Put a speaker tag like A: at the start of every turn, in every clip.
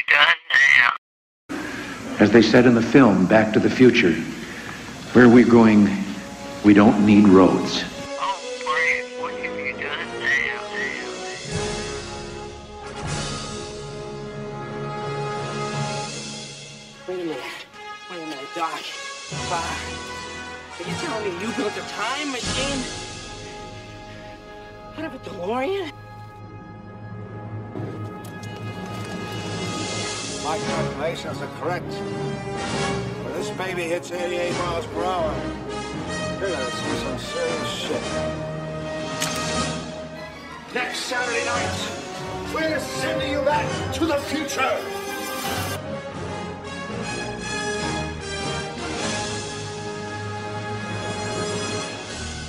A: you done now?
B: As they said in the film, Back to the Future, where we're going, we don't need roads.
A: Oh, Brad, what have you done now?
C: Wait a minute. Wait a minute, Doc. Are you telling me you built a time machine? Out of a DeLorean?
D: My calculations are correct. When this baby hits 88 miles per hour, you're gonna see some serious shit. Next Saturday night, we're sending you back to the future.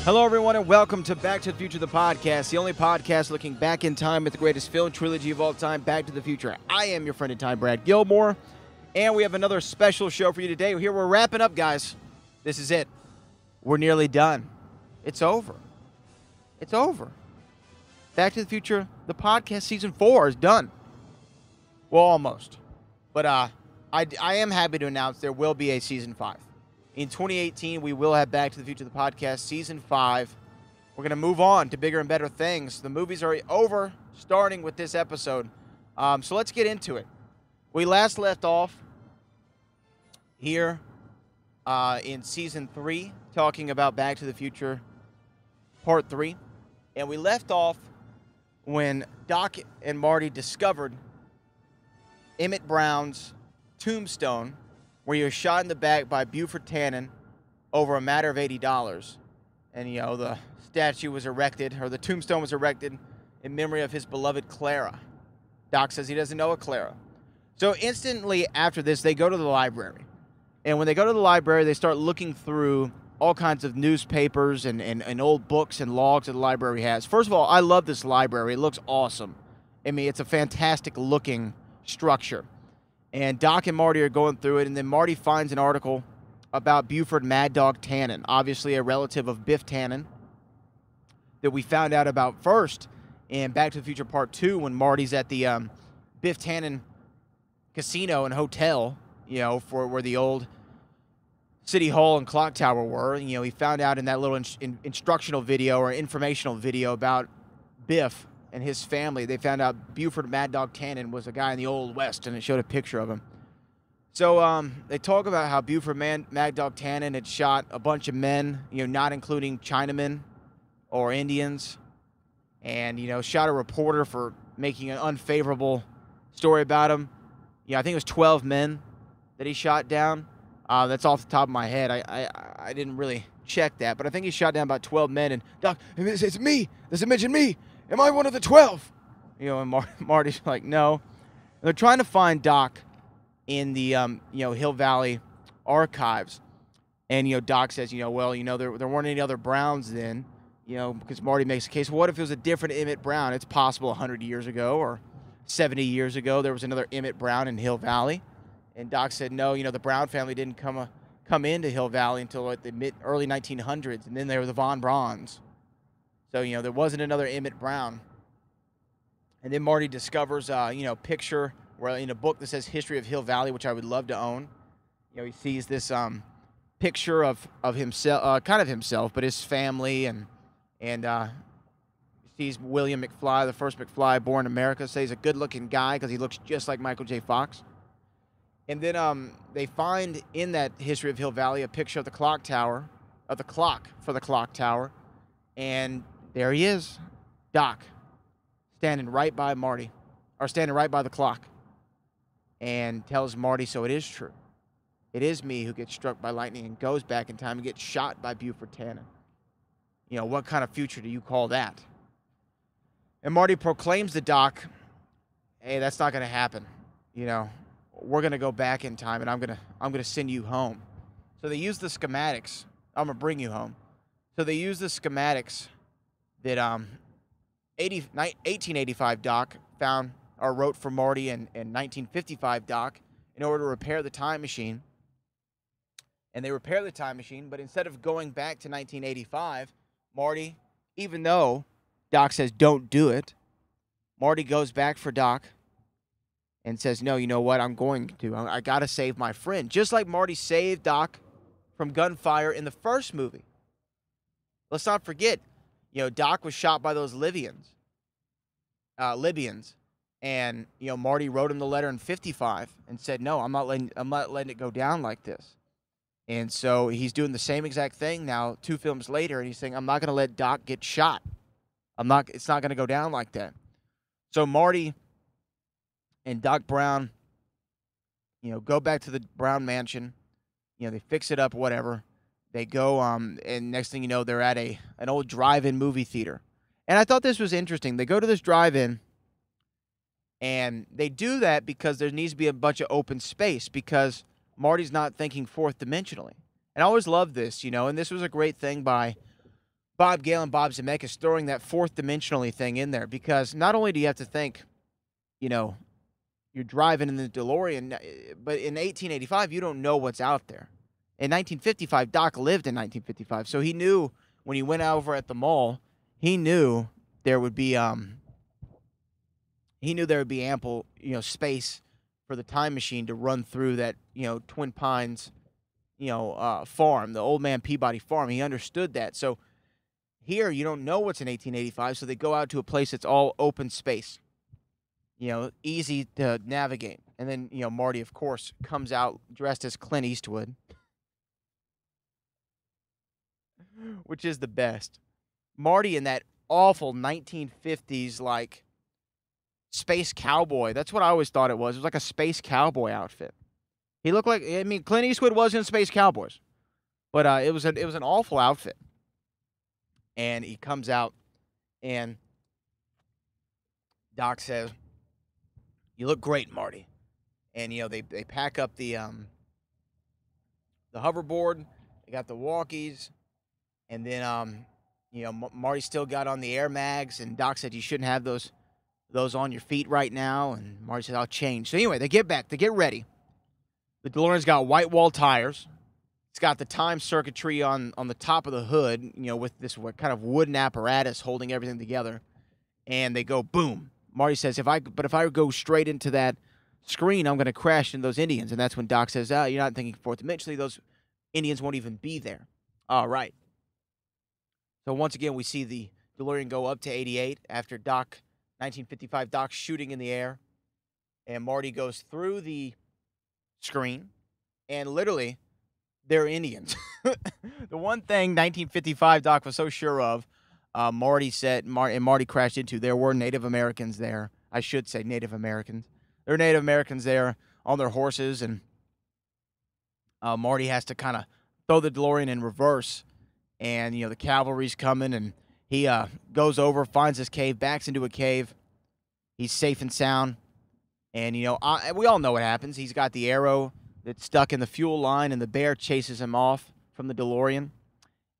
E: Hello, everyone, and welcome to Back to the Future, the podcast, the only podcast looking back in time with the greatest film trilogy of all time, Back to the Future. I am your friend in time, Brad Gilmore, and we have another special show for you today. Here we're wrapping up, guys. This is it. We're nearly done. It's over. It's over. Back to the Future, the podcast season four is done. Well, almost. But uh, I, I am happy to announce there will be a season five. In 2018, we will have Back to the Future, the podcast, season five. We're going to move on to bigger and better things. The movies are over, starting with this episode. Um, so let's get into it. We last left off here uh, in season three, talking about Back to the Future, part three. And we left off when Doc and Marty discovered Emmett Brown's tombstone where he was shot in the back by Buford Tannen over a matter of $80. And, you know, the statue was erected, or the tombstone was erected in memory of his beloved Clara. Doc says he doesn't know a Clara. So instantly after this, they go to the library. And when they go to the library, they start looking through all kinds of newspapers and, and, and old books and logs that the library has. First of all, I love this library. It looks awesome. I mean, it's a fantastic looking structure and Doc and Marty are going through it, and then Marty finds an article about Buford Mad Dog Tannen, obviously a relative of Biff Tannen, that we found out about first in Back to the Future Part Two when Marty's at the um, Biff Tannen casino and hotel, you know, for where the old City Hall and Clock Tower were. You know, he found out in that little in- in- instructional video or informational video about Biff and his family, they found out Buford Mad Dog Tannen was a guy in the Old West, and it showed a picture of him. So um, they talk about how Buford Man- Mad Dog Tannen had shot a bunch of men, you know, not including Chinamen or Indians, and you know, shot a reporter for making an unfavorable story about him. Yeah, I think it was 12 men that he shot down. Uh, that's off the top of my head. I, I I didn't really check that, but I think he shot down about 12 men. And Doc, it's, it's me. Does it mention me? Am I one of the 12? You know, and Mar- Marty's like, no. And they're trying to find Doc in the, um, you know, Hill Valley archives. And, you know, Doc says, you know, well, you know, there, there weren't any other Browns then, you know, because Marty makes a case. Well, what if it was a different Emmett Brown? It's possible 100 years ago or 70 years ago there was another Emmett Brown in Hill Valley. And Doc said, no, you know, the Brown family didn't come, uh, come into Hill Valley until like the mid early 1900s. And then there were the Von Brauns. So, you know, there wasn't another Emmett Brown. And then Marty discovers, uh, you know, picture where in a book that says History of Hill Valley, which I would love to own. You know, he sees this um, picture of, of himself, uh, kind of himself, but his family and, and uh, sees William McFly, the first McFly born in America, says he's a good looking guy because he looks just like Michael J. Fox. And then um, they find in that History of Hill Valley a picture of the clock tower, of the clock for the clock tower. And there he is, Doc, standing right by Marty, or standing right by the clock, and tells Marty, so it is true. It is me who gets struck by lightning and goes back in time and gets shot by Buford Tannen. You know, what kind of future do you call that? And Marty proclaims to Doc, hey, that's not going to happen. You know, we're going to go back in time and I'm going to I'm to send you home. So they use the schematics. I'm going to bring you home. So they use the schematics that um, 80, 1885 Doc found or wrote for Marty and, and 1955 Doc in order to repair the time machine. And they repair the time machine, but instead of going back to 1985, Marty, even though Doc says don't do it, Marty goes back for Doc and says, "No, you know what? I'm going to. I, I got to save my friend." Just like Marty saved Doc from gunfire in the first movie. Let's not forget, you know, Doc was shot by those Libyans. Uh, Libyans, and you know, Marty wrote him the letter in '55 and said, "No, I'm not letting. I'm not letting it go down like this." And so he's doing the same exact thing now, two films later, and he's saying, "I'm not going to let Doc get shot. I'm not. It's not going to go down like that." So Marty and Doc Brown, you know, go back to the Brown mansion. You know, they fix it up, whatever. They go, um, and next thing you know, they're at a an old drive-in movie theater. And I thought this was interesting. They go to this drive-in, and they do that because there needs to be a bunch of open space because Marty's not thinking fourth dimensionally. And I always love this, you know, and this was a great thing by Bob Gale and Bob Zemeckis throwing that fourth dimensionally thing in there because not only do you have to think, you know, you're driving in the DeLorean, but in 1885 you don't know what's out there. In 1955, Doc lived in 1955, so he knew when he went over at the mall, he knew there would be um he knew there would be ample, you know, space for the time machine to run through that, you know, Twin Pines, you know, uh, farm, the old man Peabody farm. He understood that. So here you don't know what's in 1885, so they go out to a place that's all open space you know, easy to navigate. And then, you know, Marty, of course, comes out dressed as Clint Eastwood, which is the best. Marty in that awful 1950s, like, space cowboy. That's what I always thought it was. It was like a space cowboy outfit. He looked like, I mean, Clint Eastwood was in Space Cowboys, but uh, it was an, it was an awful outfit. And he comes out, and Doc says, you look great, Marty. And you know they they pack up the um the hoverboard. They got the walkies, and then um you know Marty still got on the air mags, and Doc said you shouldn't have those those on your feet right now. And Marty said I'll change. So anyway, they get back, they get ready. The DeLorean's got white wall tires. It's got the time circuitry on on the top of the hood, you know, with this kind of wooden apparatus holding everything together. And they go boom, Marty says, "If I but if I go straight into that screen, I'm going to crash into those Indians." And that's when Doc says, "Ah, you're not thinking fourth dimensionally. Those Indians won't even be there." All right. So once again, we see the DeLorean go up to 88 after Doc 1955 Doc shooting in the air, and Marty goes through the screen, and literally, they're Indians. the one thing 1955 Doc was so sure of uh, Marty said, Mar- and Marty crashed into, there were Native Americans there. I should say Native Americans. There are Native Americans there on their horses, and uh, Marty has to kind of throw the DeLorean in reverse, and you know the cavalry's coming, and he uh, goes over, finds his cave, backs into a cave. He's safe and sound, and you know I, we all know what happens. He's got the arrow that's stuck in the fuel line, and the bear chases him off from the DeLorean,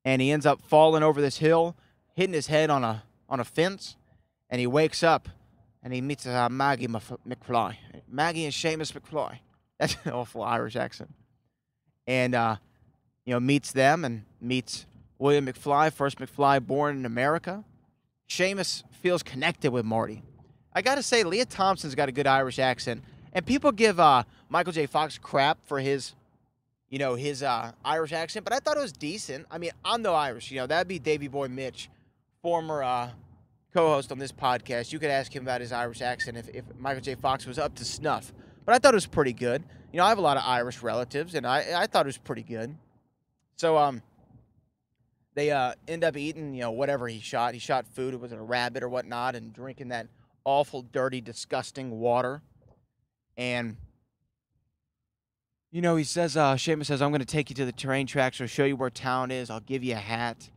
E: and he ends up falling over this hill hitting his head on a on a fence, and he wakes up and he meets uh, Maggie McFly. Maggie and Seamus McFly. That's an awful Irish accent. And uh, you know, meets them and meets William McFly, first McFly born in America. Seamus feels connected with Marty. I gotta say, Lea Thompson's got a good Irish accent, and people give uh, Michael J. Fox crap for his you know, his uh, Irish accent, but I thought it was decent. I mean, I'm no Irish, you know, that'd be Davy Boy Mitch former uh, co-host on this podcast. You could ask him about his Irish accent if, if Michael J. Fox was up to snuff. But I thought it was pretty good. You know, I have a lot of Irish relatives, and I I thought it was pretty good. So um, they uh end up eating you know whatever he shot. He shot food. It was a rabbit or whatnot, and drinking that awful, dirty, disgusting water. And you know, he says, uh, Seamus says, I'm going to take you to the terrain tracks or show you where town is. I'll give you a hat.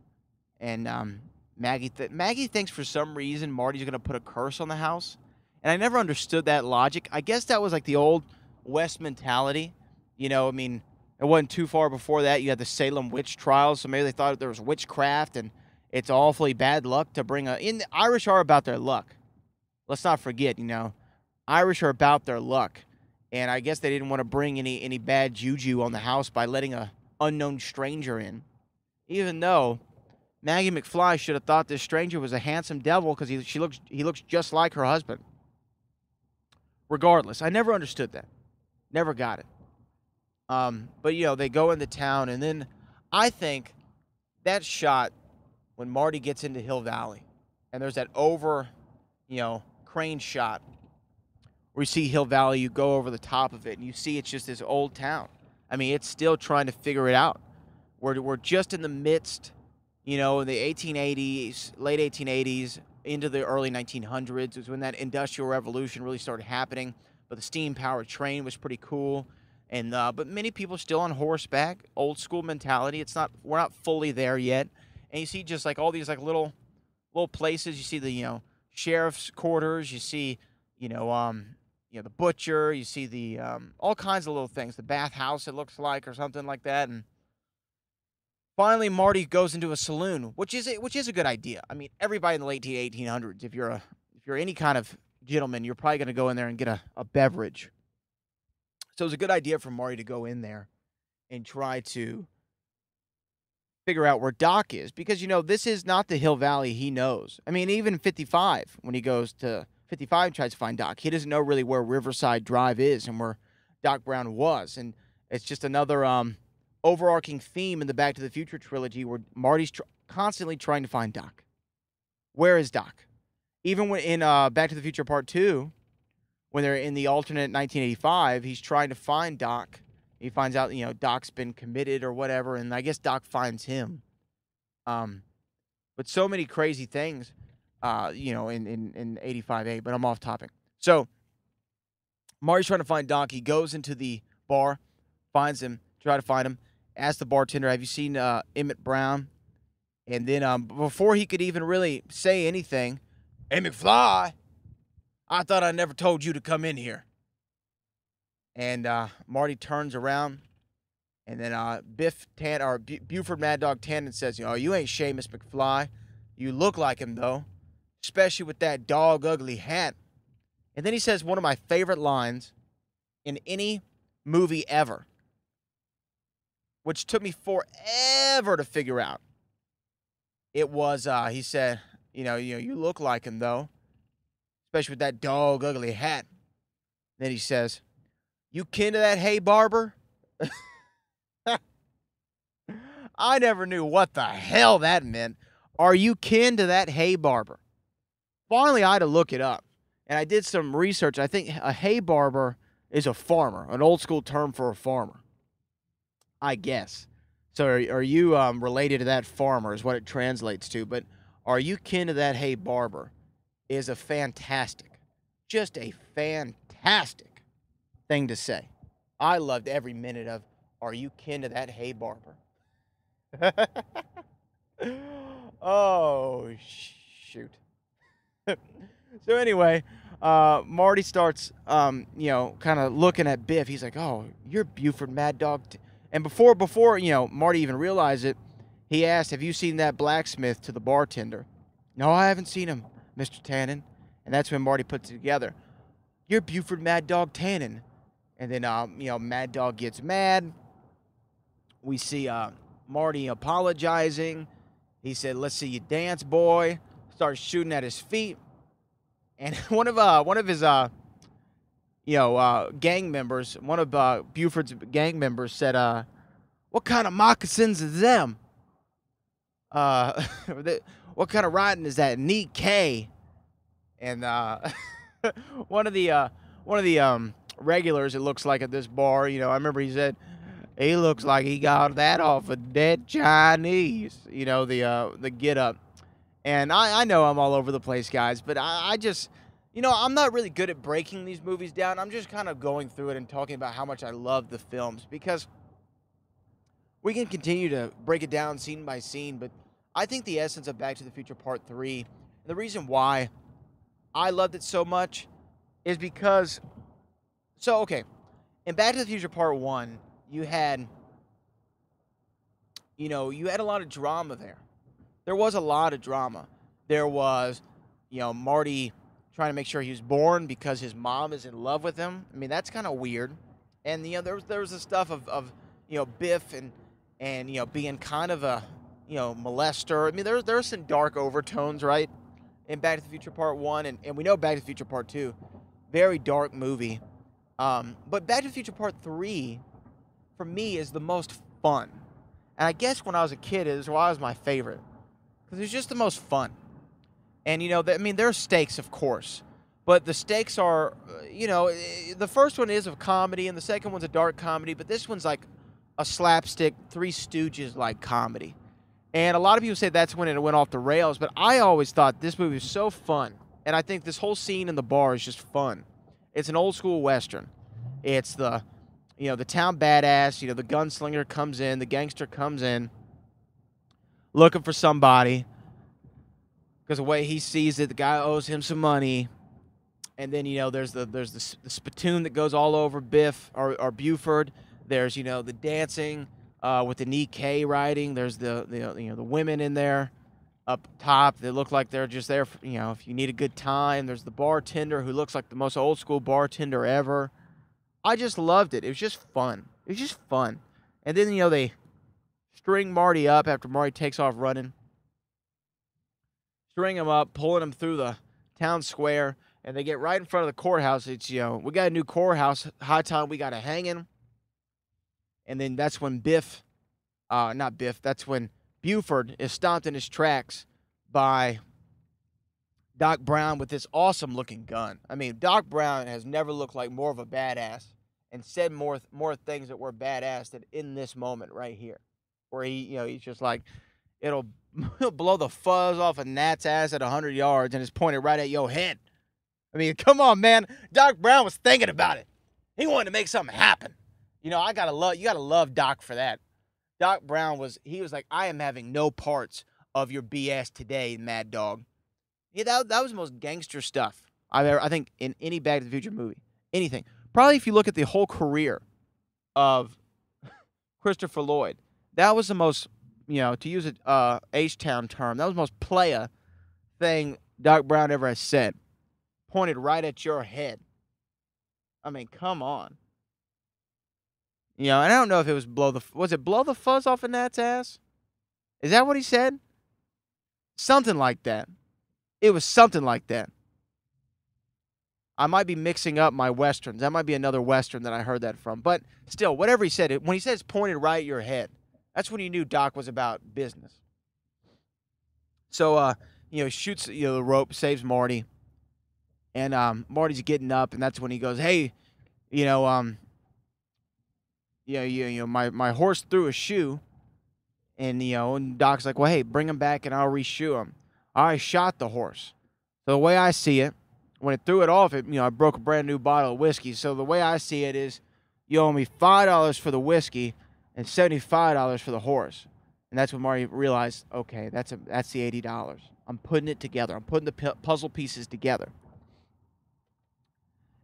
E: And um, Maggie th- Maggie thinks for some reason Marty's going to put a curse on the house. And I never understood that logic. I guess that was like the old West mentality. You know, I mean, it wasn't too far before that. You had the Salem witch trials, so maybe they thought there was witchcraft and it's awfully bad luck to bring a. In the Irish are about their luck. Let's not forget, you know, Irish are about their luck, and I guess they didn't want to bring any any bad juju on the house by letting a unknown stranger in, even though Maggie McFly should have thought this stranger was a handsome devil because he she looks he looks just like her husband. regardless. I never understood that. Never got it. Um, but you know, they go into town, and then I think that shot when Marty gets into Hill Valley, and there's that over, you know, crane shot where you see Hill Valley, you go over the top of it, and you see it's just this old town. I mean, it's still trying to figure it out. We're we're just in the midst, you know, in the 1880s, late 1880s, into the early 1900s was when that industrial revolution really started happening. But the steam powered train was pretty cool, and uh, but many people still on horseback, old school mentality. It's not we're not fully there yet, and you see just like all these like little little places. You see the you know sheriff's quarters. You see you know um you know the butcher. You see the um, all kinds of little things. The bathhouse it looks like or something like that, and Finally, Marty goes into a saloon, which is a, which is a good idea. I mean, everybody in the late 1800s, if you're a if you're any kind of gentleman, you're probably going to go in there and get a, a beverage. So it was a good idea for Marty to go in there and try to figure out where Doc is because you know this is not the Hill Valley he knows. I mean, even 55 when he goes to 55 and tries to find Doc, he doesn't know really where Riverside Drive is and where Doc Brown was, and it's just another um overarching theme in the Back to the Future trilogy where Marty's tr- constantly trying to find Doc. Where is Doc? Even when in uh, Back to the Future Part 2, when they're in the alternate 1985, he's trying to find Doc. He finds out, you know, Doc's been committed or whatever, and I guess Doc finds him. Um, but so many crazy things, uh, you know, in, in, in 85A, but I'm off topic. So Marty's trying to find Doc. He goes into the bar, finds him, try to find him asked the bartender, "Have you seen uh, Emmett Brown?" And then um, before he could even really say anything, "Hey McFly, I thought I never told you to come in here." And uh, Marty turns around, and then uh, Biff Tan or Buford Mad Dog Tannen says, "You know, you ain't Seamus McFly. You look like him though, especially with that dog ugly hat." And then he says one of my favorite lines in any movie ever which took me forever to figure out. It was uh, he said, you know, you know, you look like him though, especially with that dog ugly hat. Then he says, "You kin to that hay barber?" I never knew what the hell that meant. Are you kin to that hay barber? Finally, I had to look it up, and I did some research. I think a hay barber is a farmer, an old school term for a farmer. I guess. So are, are you um, related to that farmer is what it translates to, but are you kin to that hay barber is a fantastic, just a fantastic thing to say. I loved every minute of are you kin to that Hay barber? oh shoot. so anyway, uh, Marty starts, um, you know, kind of looking at Biff. He's like, "Oh, you're Buford Mad Dog." And before before you know Marty even realized it, he asked, "Have you seen that blacksmith?" to the bartender. No, I haven't seen him, Mister Tannen. And that's when Marty puts it together. You're Buford Mad Dog Tannen. And then um, you know Mad Dog gets mad. We see uh, Marty apologizing. He said, "Let's see you dance, boy." Starts shooting at his feet. And one of uh one of his uh you know, uh, gang members, one of uh, Buford's gang members said, uh, What kind of moccasins is them? Uh, what kind of riding is that? Neat K. And uh, one of the uh, one of the um, regulars, it looks like at this bar, you know, I remember he said, he looks like he got that off of dead Chinese, you know, the uh, the get up. And I, I know I'm all over the place, guys, but I, I just you know, I'm not really good at breaking these movies down. I'm just kind of going through it and talking about how much I love the films because we can continue to break it down scene by scene, but I think the essence of Back to the Future Part 3, and the reason why I loved it so much is because so okay, in Back to the Future Part 1, you had you know, you had a lot of drama there. There was a lot of drama. There was, you know, Marty trying to make sure he was born because his mom is in love with him. I mean, that's kind of weird. And you know, there was there was the stuff of, of you know Biff and and you know being kind of a you know molester. I mean, there's there's some dark overtones, right? In Back to the Future Part One, and, and we know Back to the Future Part Two very dark movie. Um, but Back to the Future Part Three, for me, is the most fun. And I guess when I was a kid, it was why it was my favorite because it was just the most fun. And you know, I mean, there are stakes, of course, but the stakes are, uh, you know, eh, the first one is a comedy, and the second one's a dark comedy, but this one's like a slapstick, Three Stooges like comedy. And a lot of people say that's when it went off the rails, but I always thought this movie was so fun. And I think this whole scene in the bar is just fun. It's an old school western. It's the, you know, the town badass. You know, the gunslinger comes in, the gangster comes in, looking for somebody. Because the way he sees it, the guy owes him some money. And then you know, there's the there's the, the spittoon that goes all over Biff or, or Buford. There's you know the dancing uh, with the Nikkei riding. There's the, the you know the women in there up top that look like they're just there. For, you know, if you need a good time. There's the bartender who looks like the most old school bartender ever. I just loved it. It was just fun. It was just fun. And then you know they string Marty up after Marty takes off running. String him up, pulling him through the town square, and they get right in front of the courthouse. It's you know we got a new courthouse. High time we got a hanging. And then that's when Biff, uh, not Biff. That's when Buford is stopped in his tracks by Doc Brown with this awesome looking gun. I mean, Doc Brown has never looked like more of a badass and said more more things that were badass than in this moment right here, where he you know he's just like it'll he'll blow the fuzz off a gnat's ass at hundred yards and it's pointed right at your head. I mean, come on, man. Doc Brown was thinking about it. He wanted to make something happen. You know, I gotta love you gotta love Doc for that. Doc Brown was he was like, I am having no parts of your BS today, Mad Dog. Yeah, that, that was the most gangster stuff I've ever I think in any Back to the Future movie. Anything. Probably if you look at the whole career of Christopher Lloyd, that was the most, you know, to use a uh, H-Town term, that was the most playa thing Doc Brown ever has said. Pointed right at your head. I mean, come on. You know, and I don't know if it was blow the was it blow the fuzz off a gnat's ass? Is that what he said? Something like that. It was something like that. I might be mixing up my westerns. That might be another western that I heard that from. But still, whatever he said, when he says pointed right at your head, that's when you knew Doc was about business. So, uh, you know, shoots you know the rope, saves Marty, and um, Marty's getting up, and that's when he goes, "Hey, you know, um, yeah, you, you know, my my horse threw a shoe." And you know, and Doc's like, "Well, hey, bring him back, and I'll reshoe him." I shot the horse. So the way I see it, when it threw it off, it you know I broke a brand new bottle of whiskey. So the way I see it is, you owe me five dollars for the whiskey and seventy five dollars for the horse. And that's when Marty realized, okay, that's a that's the eighty dollars. I'm putting it together. I'm putting the pu- puzzle pieces together.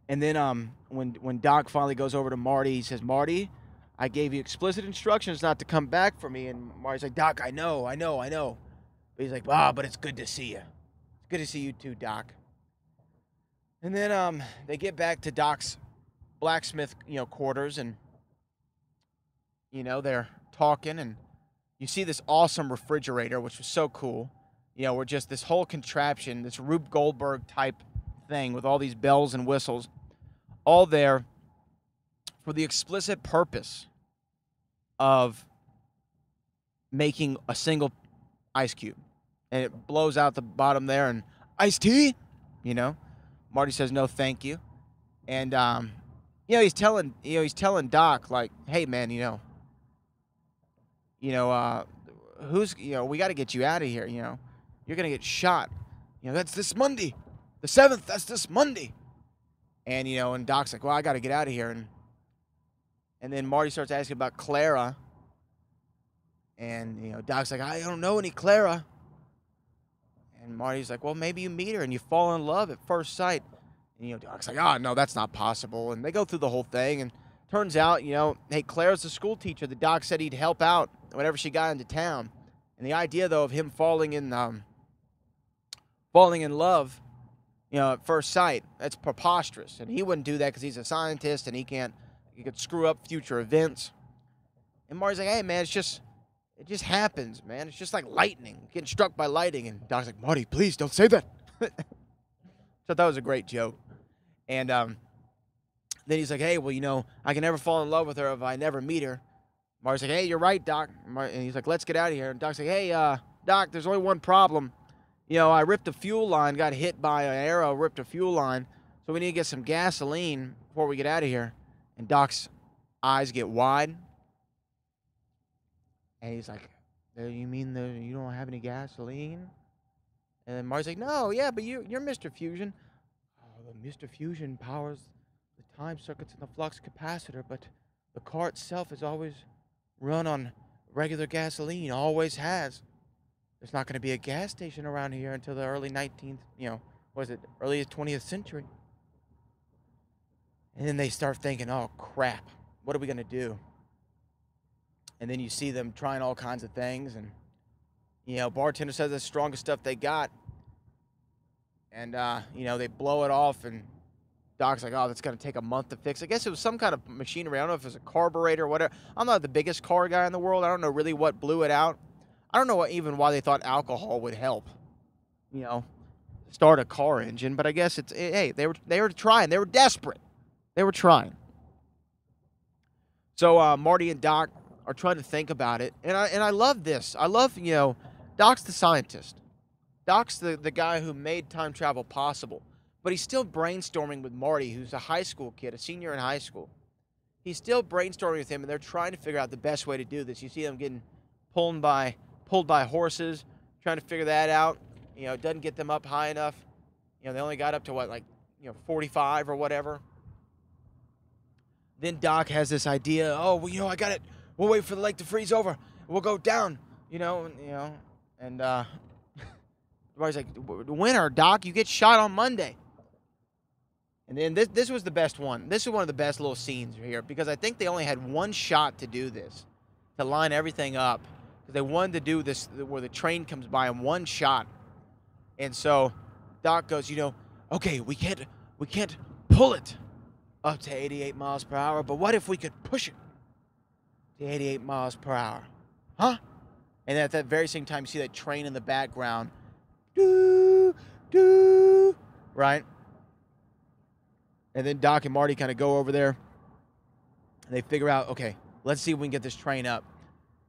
E: And then um when when Doc finally goes over to Marty, he says, Marty, I gave you explicit instructions not to come back for me. And Marty's like, Doc, I know, I know, I know. But he's like, ah, but it's good to see you. It's good to see you too, Doc. And then um, they get back to Doc's blacksmith, you know, quarters, and you know they're talking, and you see this awesome refrigerator, which was so cool. You know, we're just this whole contraption, this Rube Goldberg type thing with all these bells and whistles, all there for the explicit purpose of making a single ice cube. And it blows out the bottom there and iced tea, you know. Marty says no thank you. And um you know, he's telling you know, he's telling Doc like, "Hey man, you know, you know, uh who's you know, we got to get you out of here, you know. You're going to get shot. You know, that's this Monday. The 7th, that's this Monday." And you know, and Doc's like, "Well, I got to get out of here." And and then Marty starts asking about Clara. And you know, Doc's like, I don't know any Clara. And Marty's like, Well, maybe you meet her and you fall in love at first sight. And you know, Doc's like, Oh no, that's not possible. And they go through the whole thing and turns out, you know, hey, Clara's a school teacher. The doc said he'd help out whenever she got into town. And the idea though of him falling in um falling in love, you know, at first sight, that's preposterous. And he wouldn't do that because he's a scientist and he can't he could screw up future events. And Marty's like, hey man, it's just it just happens, man. It's just like lightning, getting struck by lightning. And Doc's like, Marty, please don't say that. so that was a great joke. And um, then he's like, hey, well, you know, I can never fall in love with her if I never meet her. Marty's like, hey, you're right, Doc. And he's like, let's get out of here. And Doc's like, hey, uh, Doc, there's only one problem. You know, I ripped a fuel line, got hit by an arrow, ripped a fuel line. So we need to get some gasoline before we get out of here. And Doc's eyes get wide. And he's like, "Uh, you mean the, you don't have any gasoline? And then Marty's like, no, yeah, but you, you're Mr. Fusion. Oh, the Mr. Fusion powers the time circuits and the flux capacitor, but the car itself is always run on regular gasoline, always has. There's not going to be a gas station around here until the early 19th, you know, was it early 20th century? And then they start thinking, oh crap, what are we going to do? And then you see them trying all kinds of things. And, you know, bartender says the strongest stuff they got. And, uh, you know, they blow it off. And Doc's like, oh, that's going to take a month to fix. I guess it was some kind of machinery. I don't know if it was a carburetor or whatever. I'm not the biggest car guy in the world. I don't know really what blew it out. I don't know what, even why they thought alcohol would help, you know, start a car engine. But I guess it's, hey, they were, they were trying. They were desperate. They were trying. So uh, Marty and Doc are trying to think about it, and I and I love this. I love you know, Doc's the scientist. Doc's the the guy who made time travel possible, but he's still brainstorming with Marty, who's a high school kid, a senior in high school. He's still brainstorming with him, and they're trying to figure out the best way to do this. You see them getting pulled by pulled by horses, trying to figure that out. You know, it doesn't get them up high enough. You know, they only got up to what like you know 45 or whatever. Then Doc has this idea. Oh, well, you know, I got it. We'll wait for the lake to freeze over. We'll go down. You know, and, you know, and uh, everybody's like, "W- "Winner, Doc, you get shot on Monday." And then this this was the best one. This is one of the best little scenes here because I think they only had one shot to do this, to line everything up. They wanted to do this where the train comes by in one shot. And so Doc goes, you know, okay, we can't we can't pull it up to 88 miles per hour, but what if we could push it to 88 miles per hour? Huh? And at that very same time, you see that train in the background. Doo, doo, right? And then Doc and Marty kind of go over there. And they figure out, okay, let's see if we can get this train up.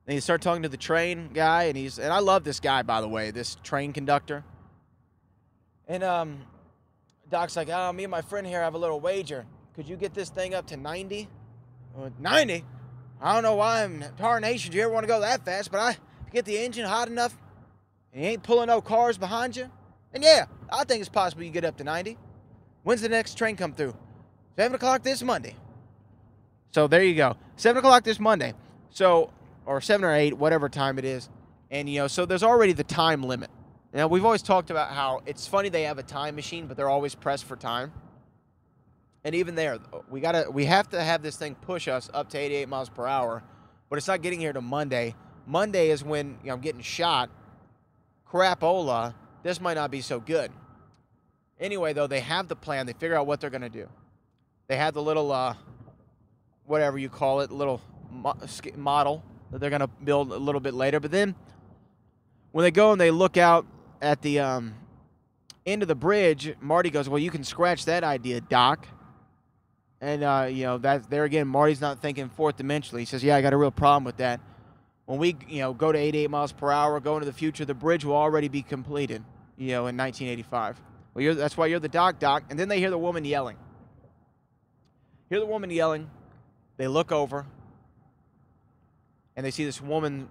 E: And you start talking to the train guy, and he's and I love this guy by the way, this train conductor. And um, Doc's like, oh, me and my friend here have a little wager. Could you get this thing up to 90? Uh, 90? I don't know why in tarnation you ever want to go that fast, but I get the engine hot enough and you ain't pulling no cars behind you, and yeah, I think it's possible you get up to 90. When's the next train come through? 7 o'clock this Monday. So there you go. 7 o'clock this Monday. So, or 7 or 8, whatever time it is. And, you know, so there's already the time limit. Now, we've always talked about how it's funny they have a time machine, but they're always pressed for time. And even there, we gotta we have to have this thing push us up to 88 miles per hour, but it's not getting here to Monday. Monday is when you know, I'm getting shot. Crapola, this might not be so good. Anyway, though, they have the plan. They figure out what they're gonna do. They have the little, uh, whatever you call it, little mo- model that they're gonna build a little bit later. But then, when they go and they look out at the um, end of the bridge, Marty goes, "Well, you can scratch that idea, Doc." And uh, you know that there again, Marty's not thinking fourth dimensionally. He says, "Yeah, I got a real problem with that. When we, you know, go to 88 miles per hour, go into the future, the bridge will already be completed. You know, in 1985. Well, that's why you're the doc, doc." And then they hear the woman yelling. Hear the woman yelling. They look over, and they see this woman's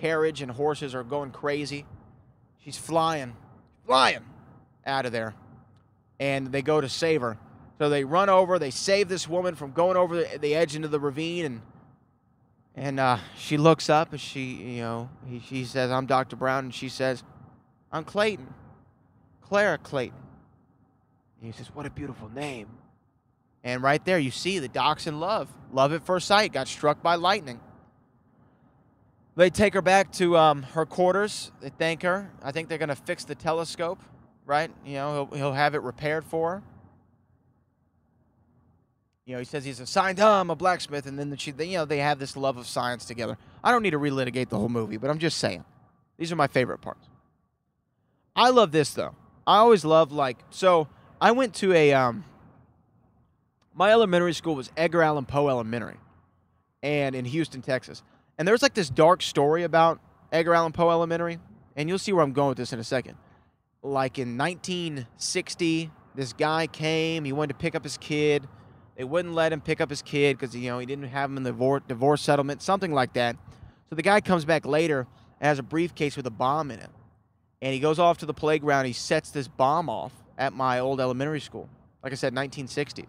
E: carriage and horses are going crazy. She's flying, flying out of there, and they go to save her. So they run over, they save this woman from going over the, the edge into the ravine, and and uh, she looks up and she, you know, he, she says, "I'm Dr. Brown," and she says, "I'm Clayton, Clara Clayton." And he says, "What a beautiful name." And right there, you see the doc's in love, love at first sight, got struck by lightning. They take her back to um, her quarters. They thank her. I think they're going to fix the telescope, right? You know, he'll, he'll have it repaired for her. You know, he says he's assigned, oh, I'm a blacksmith, and then the, she, you know, they have this love of science together. I don't need to relitigate the whole movie, but I'm just saying, these are my favorite parts. I love this though. I always love like so. I went to a um, my elementary school was Edgar Allan Poe Elementary, and in Houston, Texas. And there's like this dark story about Edgar Allan Poe Elementary, and you'll see where I'm going with this in a second. Like in 1960, this guy came. He wanted to pick up his kid. They wouldn't let him pick up his kid because you know he didn't have him in the divorce, divorce settlement, something like that. So the guy comes back later and has a briefcase with a bomb in it, and he goes off to the playground. He sets this bomb off at my old elementary school. Like I said, 1960s.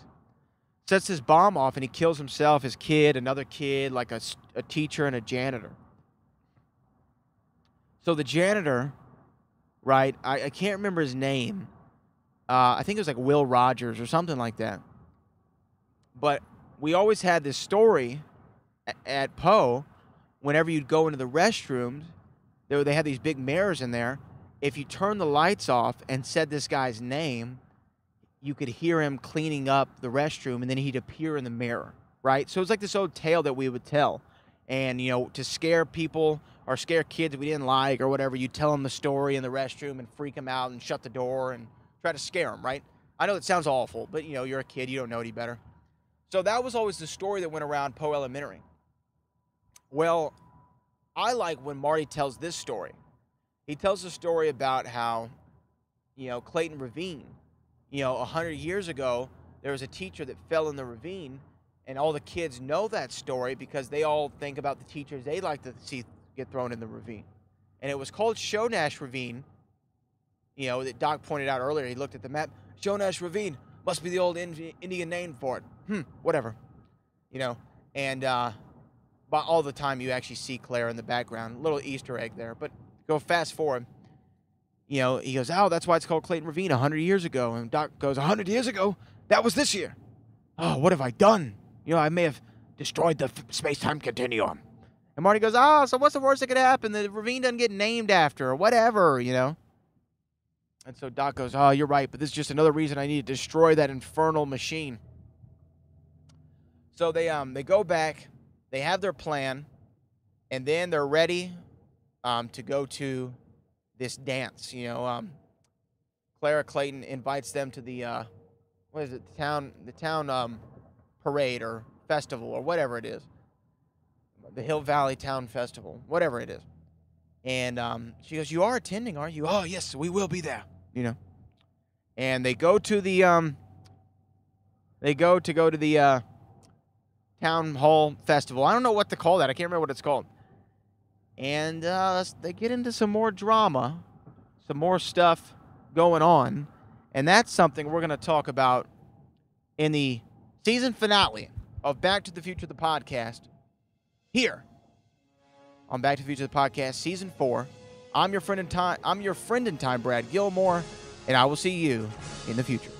E: Sets this bomb off and he kills himself, his kid, another kid, like a teacher and a janitor. So the janitor, right? I, I can't remember his name. Uh, I think it was like Will Rogers or something like that. But we always had this story at Poe. Whenever you'd go into the restrooms, they, they had these big mirrors in there. If you turned the lights off and said this guy's name, you could hear him cleaning up the restroom and then he'd appear in the mirror, right? So it was like this old tale that we would tell. And, you know, to scare people or scare kids we didn't like or whatever, you tell them the story in the restroom and freak them out and shut the door and try to scare them, right? I know it sounds awful, but, you know, you're a kid, you don't know any better. So that was always the story that went around Poe Elementary. Well, I like when Marty tells this story. He tells a story about how, you know, Clayton Ravine, you know, 100 years ago, there was a teacher that fell in the ravine, and all the kids know that story because they all think about the teachers they like to see get thrown in the ravine. And it was called Shonash Ravine, you know, that Doc pointed out earlier. He looked at the map. Shonash Ravine must be the old Indian name for it. Hmm, whatever. You know, and uh, but all the time you actually see Claire in the background. Little Easter egg there. But go fast forward. You know, he goes, oh, that's why it's called Clayton Ravine 100 years ago. And Doc goes, 100 years ago? That was this year. Oh, what have I done? You know, I may have destroyed the f- space-time continuum. And Marty goes, oh, so what's the worst that could happen? The ravine doesn't get named after or whatever, you know? And so Doc goes, oh, you're right, but this is just another reason I need to destroy that infernal machine. So they um they go back, they have their plan, and then they're ready um, to go to this dance. You know, um, Clara Clayton invites them to the uh, what is it, the town the town um, parade or festival or whatever it is, the Hill Valley Town Festival, whatever it is. And um, she goes, "You are attending, aren't you? Oh, yes, we will be there." You know. And they go to the um, they go to go to the uh, town hall festival. I don't know what to call that. I can't remember what it's called. And uh, they get into some more drama, some more stuff going on, and that's something we're going to talk about in the season finale of Back to the Future the podcast here on Back to the Future the podcast season 4. I'm your friend in time I'm your friend in time Brad Gilmore and I will see you in the future.